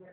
Yeah.